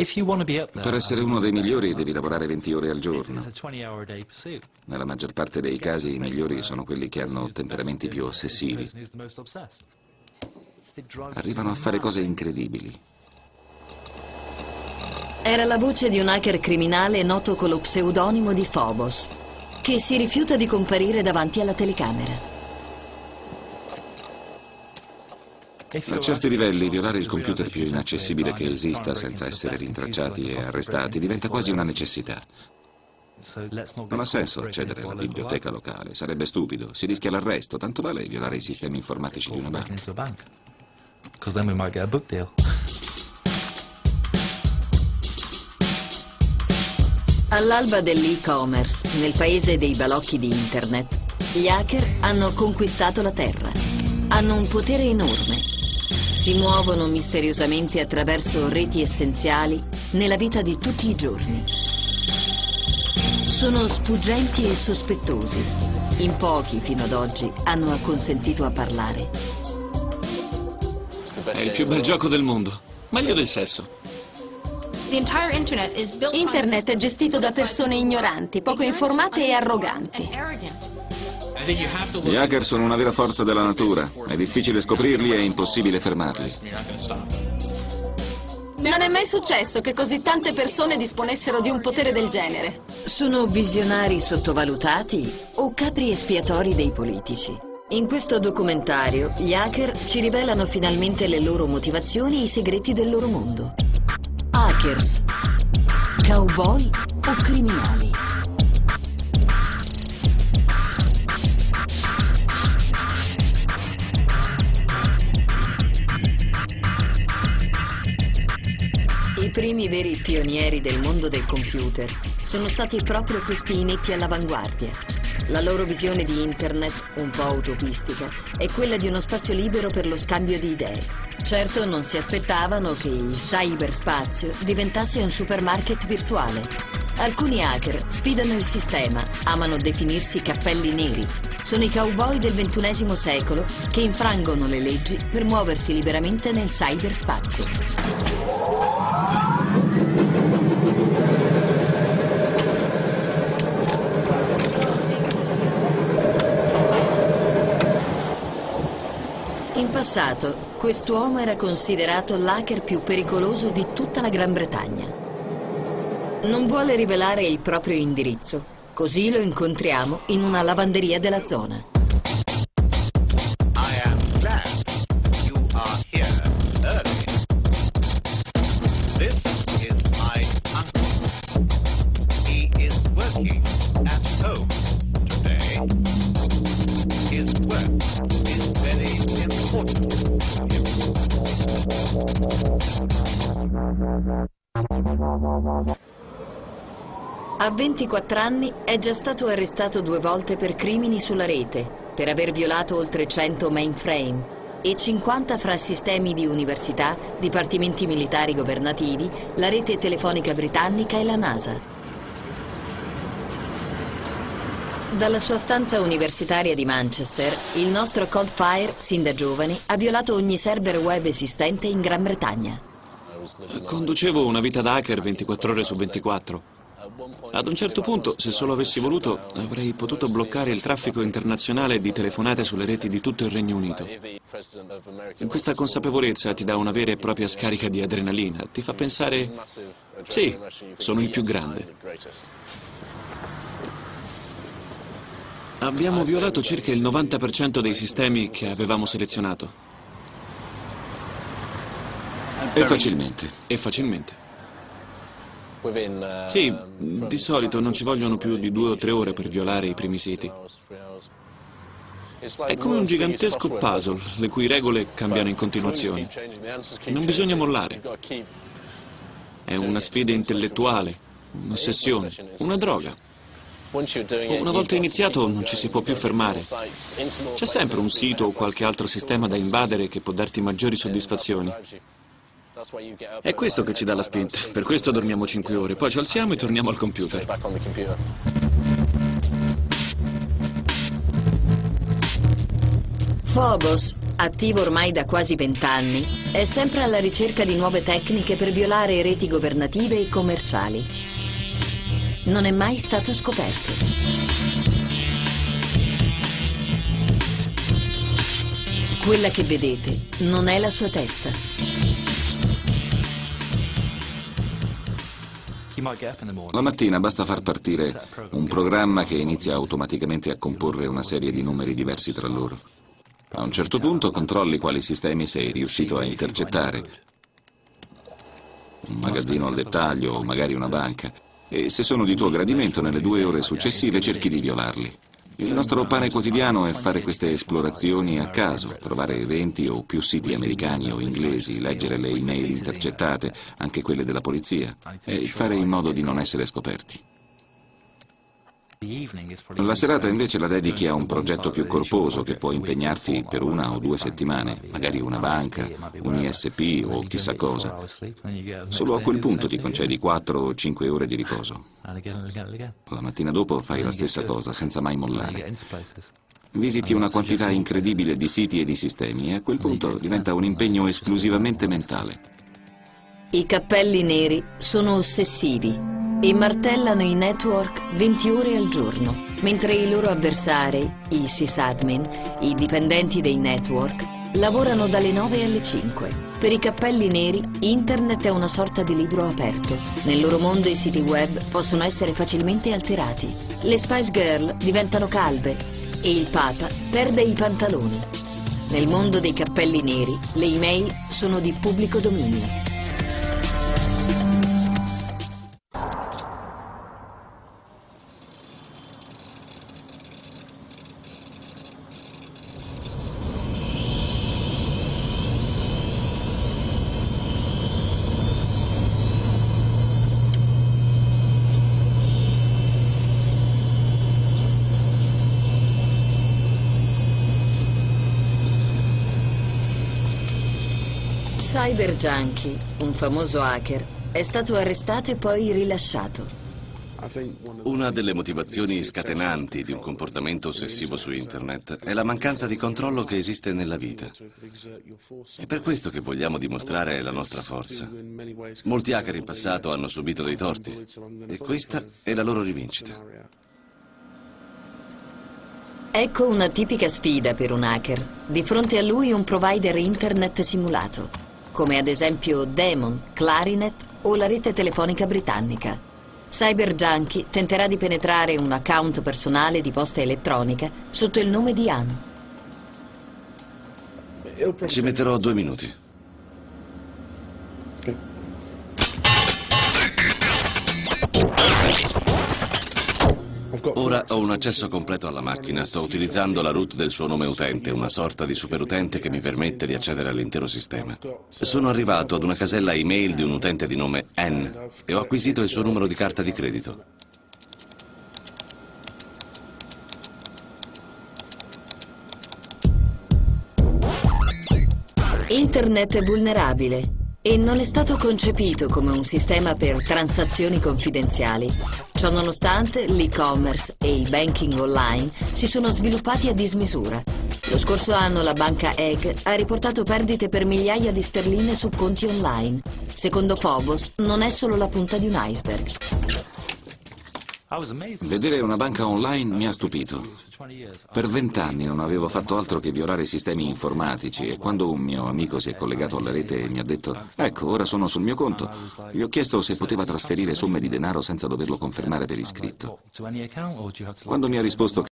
Per essere uno dei migliori devi lavorare 20 ore al giorno. Nella maggior parte dei casi i migliori sono quelli che hanno temperamenti più ossessivi. Arrivano a fare cose incredibili. Era la voce di un hacker criminale noto con lo pseudonimo di Phobos, che si rifiuta di comparire davanti alla telecamera. A certi livelli violare il computer più inaccessibile che esista senza essere rintracciati e arrestati diventa quasi una necessità. Non ha senso accedere alla biblioteca locale, sarebbe stupido, si rischia l'arresto, tanto vale violare i sistemi informatici di una banca. All'alba dell'e-commerce, nel paese dei balocchi di internet, gli hacker hanno conquistato la Terra. Hanno un potere enorme. Si muovono misteriosamente attraverso reti essenziali nella vita di tutti i giorni. Sono sfuggenti e sospettosi. In pochi, fino ad oggi, hanno acconsentito a parlare. È il più bel gioco del mondo. Meglio del sesso. Internet è gestito da persone ignoranti, poco informate e arroganti. Gli hacker sono una vera forza della natura. È difficile scoprirli e impossibile fermarli. Non è mai successo che così tante persone disponessero di un potere del genere. Sono visionari sottovalutati o capri espiatori dei politici? In questo documentario gli hacker ci rivelano finalmente le loro motivazioni e i segreti del loro mondo. Hackers, cowboy o criminali? Primi veri pionieri del mondo del computer sono stati proprio questi inetti all'avanguardia. La loro visione di internet, un po' utopistica, è quella di uno spazio libero per lo scambio di idee. Certo non si aspettavano che il cyberspazio diventasse un supermarket virtuale. Alcuni hacker sfidano il sistema, amano definirsi cappelli neri. Sono i cowboy del XXI secolo che infrangono le leggi per muoversi liberamente nel cyberspazio. In passato, quest'uomo era considerato l'hacker più pericoloso di tutta la Gran Bretagna. Non vuole rivelare il proprio indirizzo, così lo incontriamo in una lavanderia della zona. A 24 anni è già stato arrestato due volte per crimini sulla rete, per aver violato oltre 100 mainframe e 50 fra sistemi di università, dipartimenti militari governativi, la rete telefonica britannica e la NASA. Dalla sua stanza universitaria di Manchester, il nostro Coldfire, sin da giovane, ha violato ogni server web esistente in Gran Bretagna. Conducevo una vita da hacker 24 ore su 24. Ad un certo punto, se solo avessi voluto, avrei potuto bloccare il traffico internazionale di telefonate sulle reti di tutto il Regno Unito. Questa consapevolezza ti dà una vera e propria scarica di adrenalina, ti fa pensare, sì, sono il più grande. Abbiamo violato circa il 90% dei sistemi che avevamo selezionato. E facilmente. E facilmente. Sì, di solito non ci vogliono più di due o tre ore per violare i primi siti. È come un gigantesco puzzle, le cui regole cambiano in continuazione. Non bisogna mollare. È una sfida intellettuale, un'ossessione, una droga. Una volta iniziato non ci si può più fermare. C'è sempre un sito o qualche altro sistema da invadere che può darti maggiori soddisfazioni. È questo che ci dà la spinta. Per questo dormiamo 5 ore, poi ci alziamo e torniamo al computer. Phobos attivo ormai da quasi vent'anni, è sempre alla ricerca di nuove tecniche per violare reti governative e commerciali. Non è mai stato scoperto. Quella che vedete non è la sua testa. La mattina basta far partire un programma che inizia automaticamente a comporre una serie di numeri diversi tra loro. A un certo punto controlli quali sistemi sei riuscito a intercettare. Un magazzino al dettaglio o magari una banca. E se sono di tuo gradimento, nelle due ore successive cerchi di violarli. Il nostro pane quotidiano è fare queste esplorazioni a caso, trovare 20 o più siti americani o inglesi, leggere le email intercettate, anche quelle della polizia, e fare in modo di non essere scoperti. La serata invece la dedichi a un progetto più corposo che può impegnarti per una o due settimane, magari una banca, un ISP o chissà cosa. Solo a quel punto ti concedi 4 o 5 ore di riposo. La mattina dopo fai la stessa cosa, senza mai mollare. Visiti una quantità incredibile di siti e di sistemi e a quel punto diventa un impegno esclusivamente mentale. I cappelli neri sono ossessivi e martellano i network 20 ore al giorno, mentre i loro avversari, i sysadmin, i dipendenti dei network, lavorano dalle 9 alle 5. Per i cappelli neri, Internet è una sorta di libro aperto. Nel loro mondo i siti web possono essere facilmente alterati. Le Spice Girl diventano calve e il Papa perde i pantaloni. Nel mondo dei cappelli neri, le email sono di pubblico dominio. Cyber Junkie, un famoso hacker, è stato arrestato e poi rilasciato. Una delle motivazioni scatenanti di un comportamento ossessivo su Internet è la mancanza di controllo che esiste nella vita. È per questo che vogliamo dimostrare la nostra forza. Molti hacker in passato hanno subito dei torti e questa è la loro rivincita. Ecco una tipica sfida per un hacker. Di fronte a lui un provider internet simulato come ad esempio Demon, Clarinet o la rete telefonica britannica. Cyber Junkie tenterà di penetrare un account personale di posta elettronica sotto il nome di Ann. Ci metterò due minuti. Ora ho un accesso completo alla macchina. Sto utilizzando la root del suo nome utente, una sorta di superutente che mi permette di accedere all'intero sistema. Sono arrivato ad una casella email di un utente di nome N e ho acquisito il suo numero di carta di credito. Internet è vulnerabile e non è stato concepito come un sistema per transazioni confidenziali. Ciononostante, l'e-commerce e il banking online si sono sviluppati a dismisura. Lo scorso anno la banca Egg ha riportato perdite per migliaia di sterline su conti online. Secondo Phobos, non è solo la punta di un iceberg. Vedere una banca online mi ha stupito. Per vent'anni non avevo fatto altro che violare sistemi informatici e quando un mio amico si è collegato alla rete e mi ha detto ecco, ora sono sul mio conto, gli ho chiesto se poteva trasferire somme di denaro senza doverlo confermare per iscritto. Quando mi ha risposto